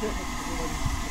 Mm-hmm.